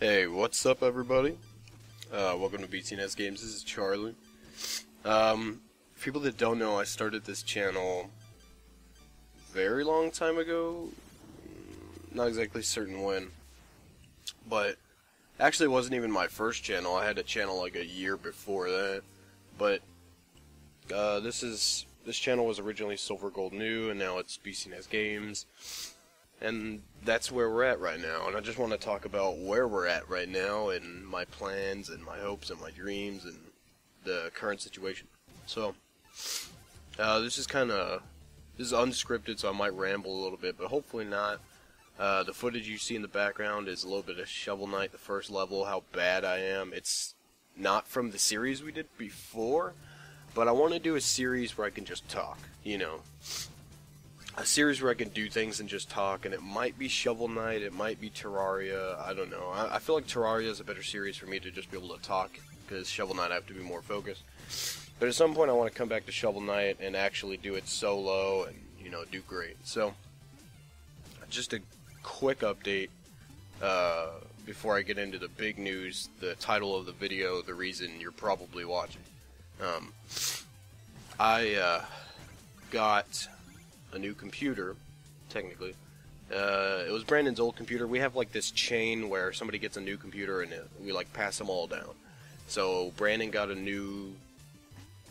Hey, what's up, everybody? Uh, welcome to BCNS Games. This is Charlie. Um, for people that don't know, I started this channel very long time ago. Not exactly certain when, but actually, it wasn't even my first channel. I had a channel like a year before that. But uh, this is this channel was originally Silver Gold New, and now it's BCNS Games and that's where we're at right now. And I just want to talk about where we're at right now and my plans and my hopes and my dreams and the current situation. So, uh, this is kind of this is unscripted, so I might ramble a little bit, but hopefully not. Uh, the footage you see in the background is a little bit of Shovel Knight, the first level, how bad I am. It's not from the series we did before, but I want to do a series where I can just talk, you know a series where I can do things and just talk, and it might be Shovel Knight, it might be Terraria, I don't know. I, I feel like Terraria is a better series for me to just be able to talk, because Shovel Knight I have to be more focused. But at some point I want to come back to Shovel Knight and actually do it solo and, you know, do great. So, just a quick update uh, before I get into the big news, the title of the video, the reason you're probably watching. Um, I uh, got a new computer, technically. Uh, it was Brandon's old computer. We have like this chain where somebody gets a new computer and we like pass them all down. So Brandon got a new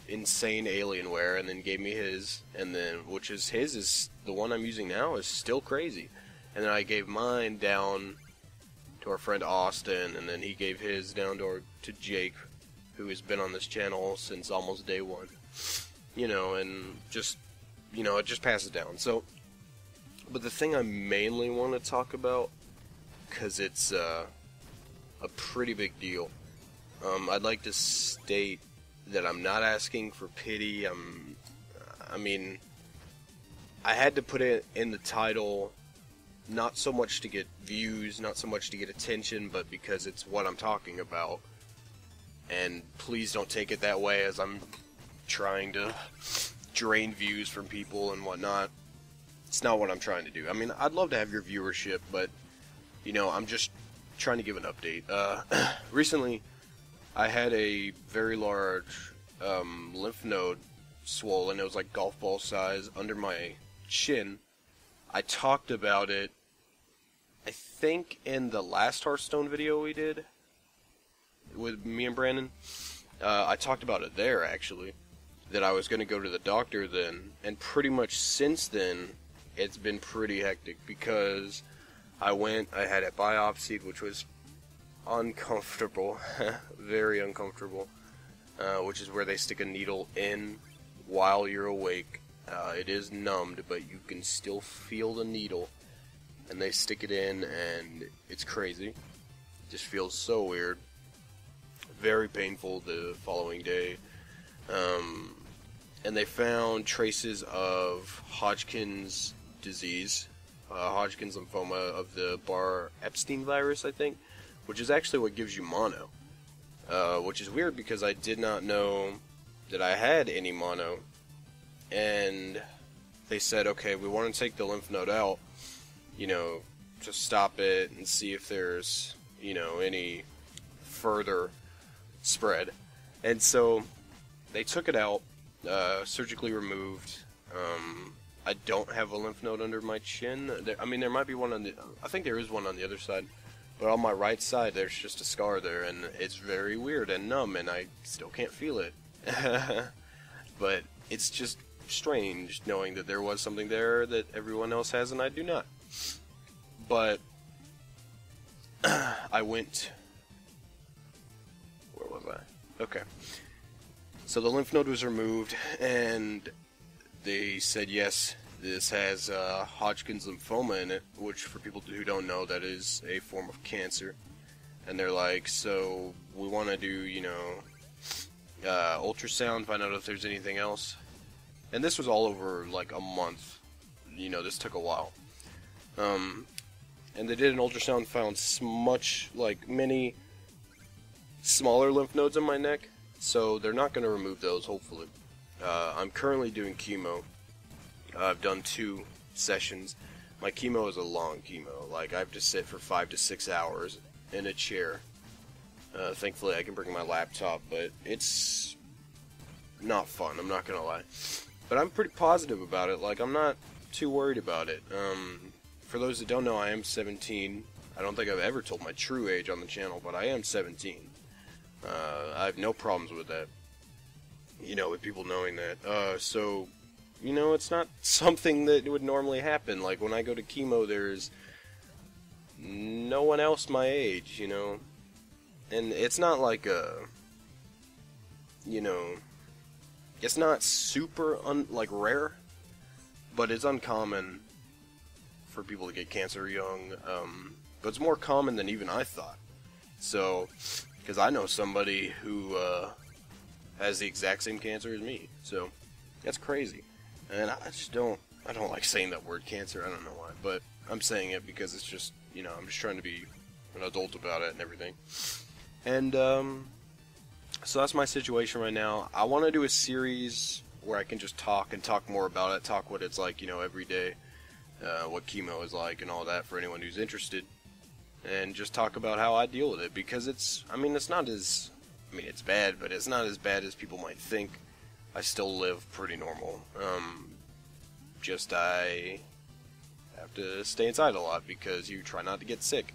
insane Alienware and then gave me his, and then which is his is the one I'm using now is still crazy. And then I gave mine down to our friend Austin, and then he gave his down to our, to Jake, who has been on this channel since almost day one. You know, and just you know, it just passes down. So, but the thing I mainly want to talk about, because it's uh, a pretty big deal, um, I'd like to state that I'm not asking for pity. I'm, I mean, I had to put it in the title, not so much to get views, not so much to get attention, but because it's what I'm talking about. And please don't take it that way as I'm trying to drain views from people and whatnot. It's not what I'm trying to do. I mean, I'd love to have your viewership, but you know, I'm just trying to give an update. Uh, recently, I had a very large um, lymph node swollen. It was like golf ball size under my chin. I talked about it. I think in the last Hearthstone video we did with me and Brandon. Uh, I talked about it there actually that I was going to go to the doctor then, and pretty much since then, it's been pretty hectic because I went, I had it biopsied, which was uncomfortable, very uncomfortable, uh, which is where they stick a needle in while you're awake. Uh, it is numbed, but you can still feel the needle, and they stick it in, and it's crazy. It just feels so weird. Very painful the following day. Um, and they found traces of Hodgkin's disease, uh, Hodgkin's lymphoma of the Barr Epstein virus, I think, which is actually what gives you mono. Uh, which is weird because I did not know that I had any mono. And they said, okay, we want to take the lymph node out, you know, to stop it and see if there's, you know, any further spread. And so they took it out uh, surgically removed. Um, I don't have a lymph node under my chin. There, I mean, there might be one on the. I think there is one on the other side, but on my right side, there's just a scar there, and it's very weird and numb, and I still can't feel it. but it's just strange knowing that there was something there that everyone else has and I do not. But I went. Where was I? Okay. So the lymph node was removed, and they said yes, this has uh, Hodgkin's lymphoma in it, which for people who don't know, that is a form of cancer. And they're like, so we want to do, you know, uh, ultrasound, find out if there's anything else. And this was all over like a month. You know, this took a while. Um, and they did an ultrasound, found much like many smaller lymph nodes in my neck so they're not going to remove those, hopefully. Uh, I'm currently doing chemo. I've done two sessions. My chemo is a long chemo. Like, I have to sit for five to six hours. in a chair. Uh, thankfully, I can bring my laptop, but it's not fun. I'm not gonna lie, but I'm pretty positive about it. Like I'm not too worried about it. Um, for those that don't know, I am 17. I don't think I've ever told my true age on the channel, but I am 17. Uh, I have no problems with that. You know, with people knowing that. Uh, so, you know, it's not something that would normally happen. Like when I go to chemo, there's no one else my age, you know. And it's not like a, you know, it's not super un like rare, but it's uncommon for people to get cancer young. Um, but it's more common than even I thought. So, because I know somebody who uh, has the exact same cancer as me, so that's crazy. And I just don't, I don't like saying that word cancer. I don't know why, but I'm saying it because it's just, you know, I'm just trying to be an adult about it and everything. And um, so that's my situation right now. I want to do a series where I can just talk and talk more about it, talk what it's like, you know, every day, uh, what chemo is like, and all that for anyone who's interested, and just talk about how I deal with it because it's, I mean, it's not as, I mean, it's bad, but it's not as bad as people might think. I still live pretty normal. Um, just I have to stay inside a lot because you try not to get sick,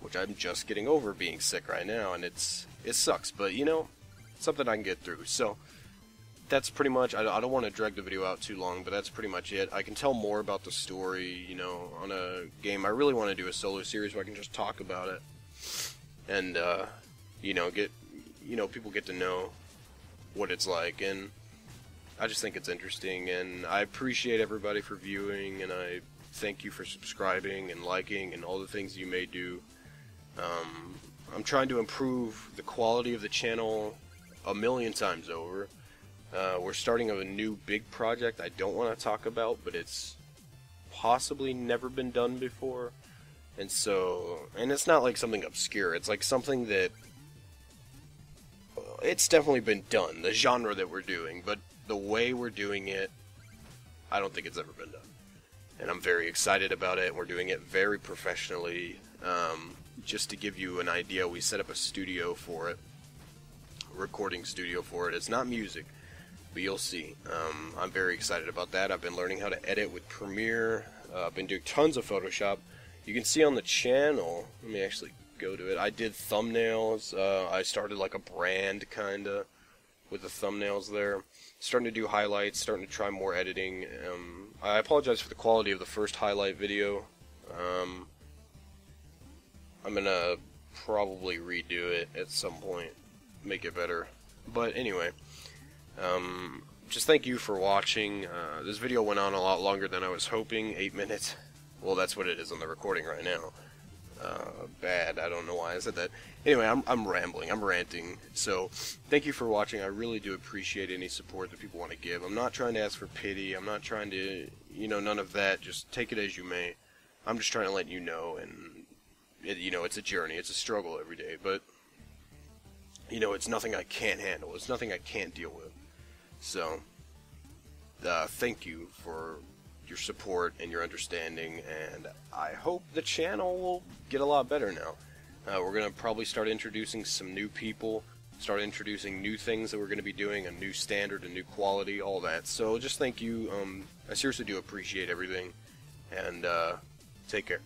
which I'm just getting over being sick right now, and it's it sucks. But you know, something I can get through. So that's pretty much. I, I don't want to drag the video out too long, but that's pretty much it. I can tell more about the story, you know, on a game. I really want to do a solo series where I can just talk about it, and uh, you know, get you know people get to know what it's like, and I just think it's interesting, and I appreciate everybody for viewing, and I thank you for subscribing and liking and all the things you may do. Um, I'm trying to improve the quality of the channel a million times over. Uh, we're starting a new big project I don't want to talk about, but it's possibly never been done before. And so, and it's not like something obscure, it's like something that. It's definitely been done, the genre that we're doing, but the way we're doing it, I don't think it's ever been done. And I'm very excited about it. and We're doing it very professionally. Um, just to give you an idea, we set up a studio for it recording studio for it. It's not music, but you'll see. Um, I'm very excited about that. I've been learning how to edit with Premiere. Uh, I've been doing tons of Photoshop. You can see on the channel. Let me actually go to it. I did thumbnails. Uh, I started like a brand kinda with the thumbnails there. Starting to do highlights. Starting to try more editing. Um, I apologize for the quality of the first highlight video. Um, I'm gonna probably redo it at some point make it better. But anyway, um, just thank you for watching. Uh, this video went on a lot longer than I was hoping, 8 minutes. Well, that's what it is on the recording right now. Uh, bad, I don't know why I said that. Anyway, I'm, I'm rambling, I'm ranting. So, thank you for watching. I really do appreciate any support that people want to give. I'm not trying to ask for pity, I'm not trying to, you know, none of that. Just take it as you may. I'm just trying to let you know, and, it, you know, it's a journey, it's a struggle every day, but you know, it's nothing I can't handle. It's nothing I can't deal with. So, uh, thank you for your support and your understanding, and I hope the channel will get a lot better now. Uh, we're going to probably start introducing some new people, start introducing new things that we're going to be doing, a new standard, a new quality, all that. So just thank you. Um, I seriously do appreciate everything, and uh, take care.